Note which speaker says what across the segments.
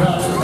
Speaker 1: Cup.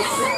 Speaker 1: Thank you.